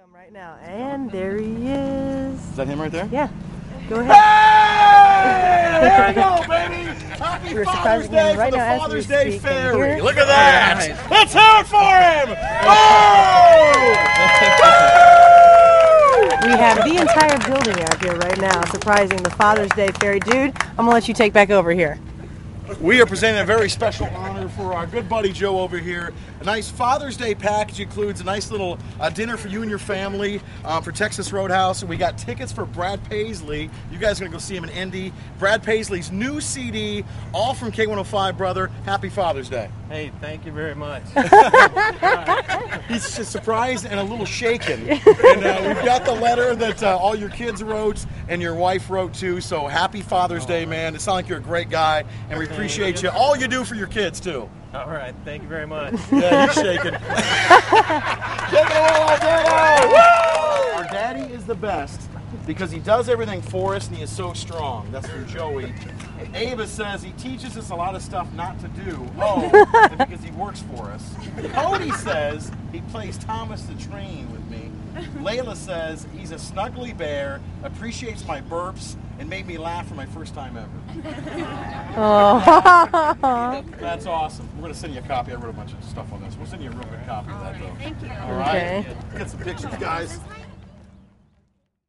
Come right now, and there he is. Is that him right there? Yeah, go ahead. Hey! There we go, baby! Happy We're Father's Day him right for the now as we Father's Day Fairy. here- Look at that! Let's hear it for him! Oh! We have the entire building out here right now, surprising the Father's Day fairy. Dude, I'm gonna let you take back over here. We are presenting a very special honor for our good buddy Joe over here. A nice Father's Day package includes a nice little uh, dinner for you and your family uh, for Texas Roadhouse. And we got tickets for Brad Paisley. You guys are going to go see him in Indy. Brad Paisley's new CD, all from K105, brother. Happy Father's Day. Hey, thank you very much. He's just surprised and a little shaken. And uh, we've got the letter that uh, all your kids wrote and your wife wrote too. So happy Father's Day, man. It sounds like you're a great guy, and we appreciate you. All you do for your kids too. All right, thank you very much. Yeah, you're Shaking a little, Alberto! Woo! Our daddy is the best because he does everything for us and he is so strong. That's from Joey. Ava says he teaches us a lot of stuff not to do. Oh, because he works for us. Cody says he plays Thomas the Train with me. Layla says he's a snuggly bear, appreciates my burps, and made me laugh for my first time ever. Oh. That's awesome. We're going to send you a copy. I wrote a bunch of stuff on this. We'll send you a real good copy of that, though. Thank you. All right? Okay. Get some pictures, guys.